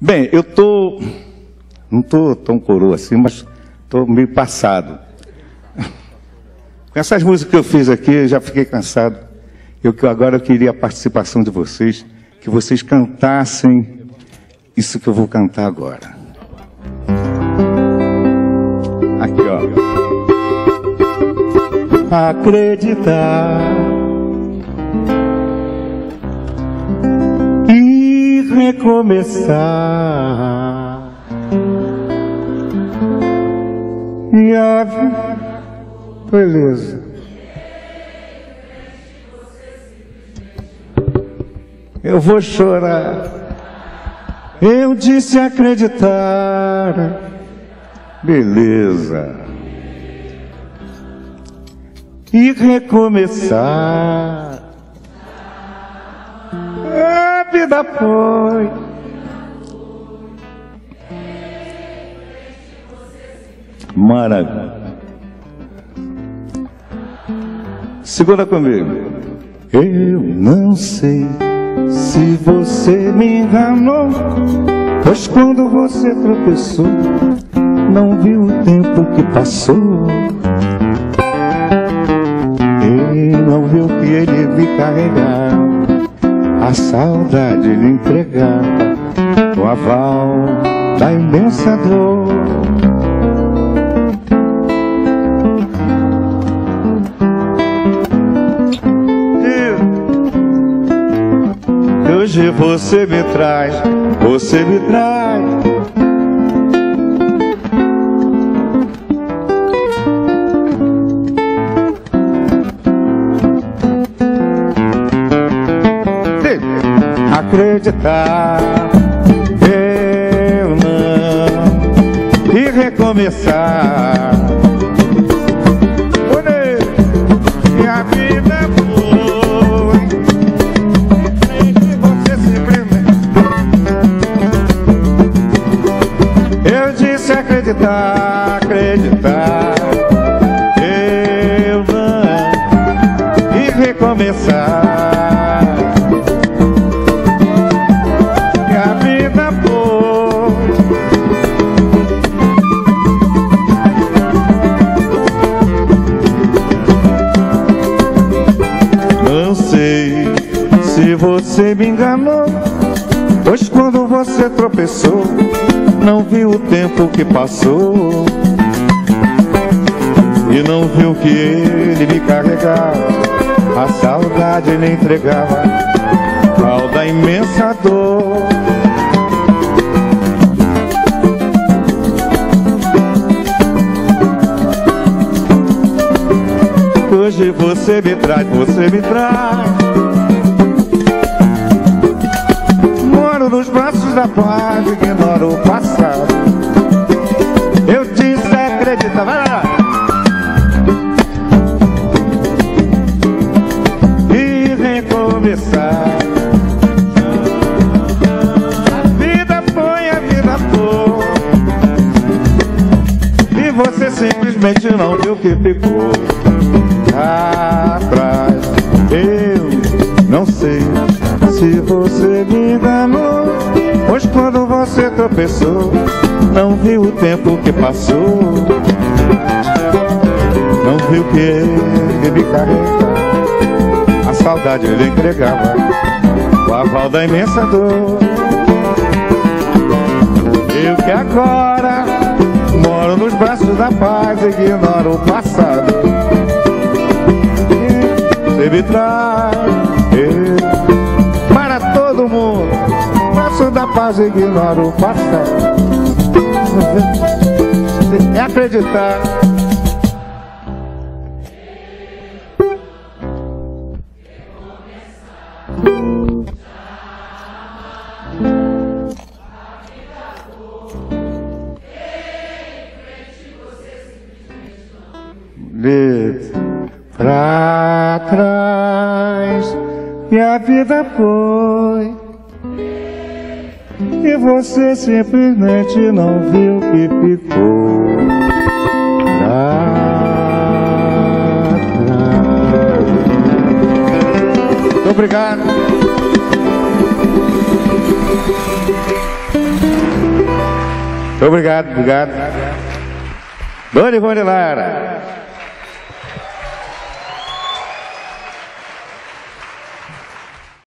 Bem, eu tô não tô tão coroa assim, mas tô meio passado. Com essas músicas que eu fiz aqui, eu já fiquei cansado. Eu que agora eu queria a participação de vocês, que vocês cantassem isso que eu vou cantar agora. Aqui, ó. Acreditar recomeçar. E a beleza. Eu vou chorar. Eu disse acreditar. Beleza. E recomeçar. Vida foi. Maravilha. Segura comigo. Eu não sei se você me enganou, pois quando você tropeçou, não viu o tempo que passou. E não viu que ele me carregava, a saudade lhe entregava, o aval da imensa dor. hoje você me traz, você me traz. Acreditar, eu não, e recomeçar. acreditar, acreditar. Eu não e recomeçar. Você me enganou, pois quando você tropeçou não viu o tempo que passou e não viu que ele me carregava, a saudade lhe entregava, qual da imensa dor. Hoje você me traz, você me traz. Braços da paz, ignoro o passado. Eu disse, acredita, vai lá. E recomeçar. A vida foi, a vida foi. E você simplesmente não viu que ficou atrás. Eu não sei se você me enganou, quando você tropeçou, não viu o tempo que passou, não viu que ele carrega, a saudade ele entregava, o aval da imensa dor. Eu que agora moro nos braços da paz, ignoro o passado. Você me traz. Da paz ignoro o passado. É acreditar. Pra trás e a vida foi. E você simplesmente não viu que ficou. Muito obrigado. Obrigado, obrigado. Dona Ivone Lara.